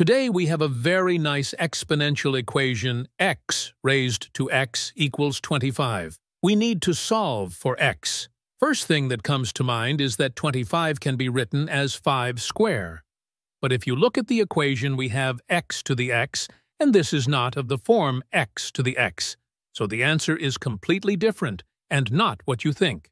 Today we have a very nice exponential equation x raised to x equals 25. We need to solve for x. First thing that comes to mind is that 25 can be written as 5 square. But if you look at the equation, we have x to the x, and this is not of the form x to the x. So the answer is completely different and not what you think.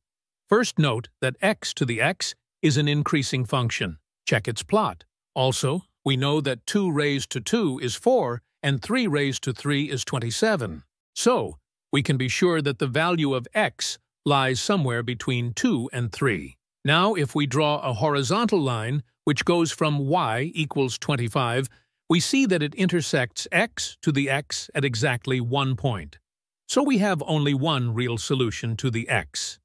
First note that x to the x is an increasing function. Check its plot. Also, we know that 2 raised to 2 is 4 and 3 raised to 3 is 27. So, we can be sure that the value of x lies somewhere between 2 and 3. Now, if we draw a horizontal line, which goes from y equals 25, we see that it intersects x to the x at exactly one point. So we have only one real solution to the x.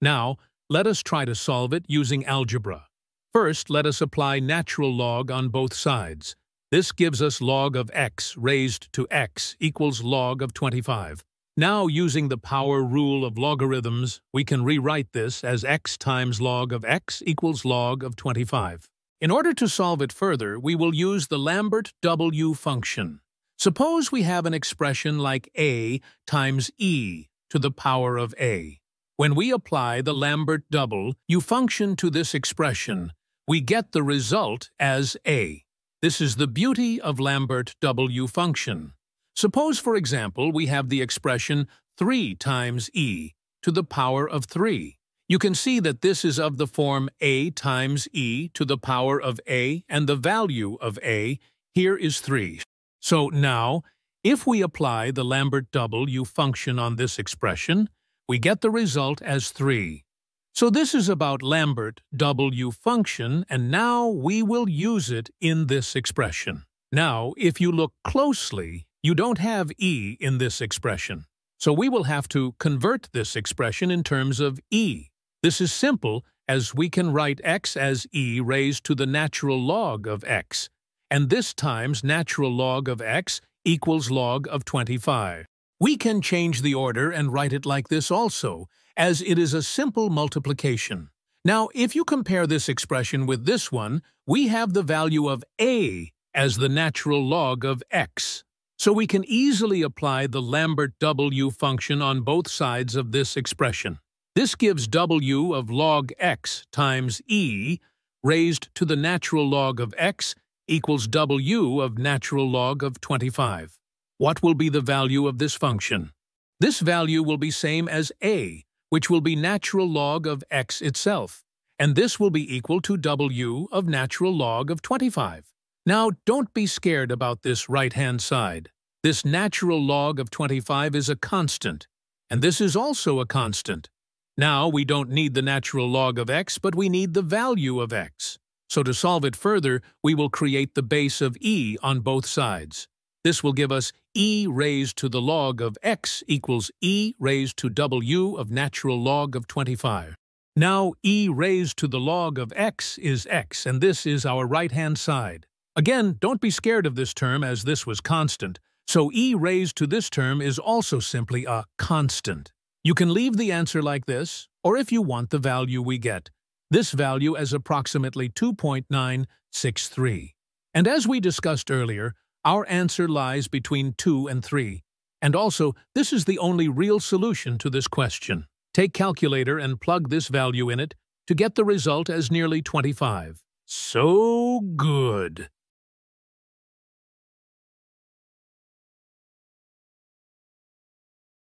Now, let us try to solve it using algebra. First, let us apply natural log on both sides. This gives us log of x raised to x equals log of 25. Now, using the power rule of logarithms, we can rewrite this as x times log of x equals log of 25. In order to solve it further, we will use the Lambert W function. Suppose we have an expression like a times e to the power of a. When we apply the Lambert double u function to this expression, we get the result as a. This is the beauty of Lambert W function. Suppose, for example, we have the expression 3 times e to the power of 3. You can see that this is of the form a times e to the power of a, and the value of a here is 3. So now, if we apply the Lambert W function on this expression, we get the result as 3. So this is about Lambert W function, and now we will use it in this expression. Now, if you look closely, you don't have e in this expression. So we will have to convert this expression in terms of e. This is simple, as we can write x as e raised to the natural log of x, and this times natural log of x equals log of 25. We can change the order and write it like this also, as it is a simple multiplication. Now, if you compare this expression with this one, we have the value of a as the natural log of x. So we can easily apply the Lambert W function on both sides of this expression. This gives w of log x times e raised to the natural log of x equals w of natural log of 25. What will be the value of this function? This value will be same as a, which will be natural log of x itself, and this will be equal to w of natural log of 25. Now, don't be scared about this right-hand side. This natural log of 25 is a constant, and this is also a constant. Now, we don't need the natural log of x, but we need the value of x. So to solve it further, we will create the base of e on both sides. This will give us e raised to the log of x equals e raised to w of natural log of 25. Now e raised to the log of x is x, and this is our right-hand side. Again, don't be scared of this term as this was constant, so e raised to this term is also simply a constant. You can leave the answer like this, or if you want the value we get, this value as approximately 2.963. And as we discussed earlier, our answer lies between 2 and 3. And also, this is the only real solution to this question. Take calculator and plug this value in it to get the result as nearly 25. So good!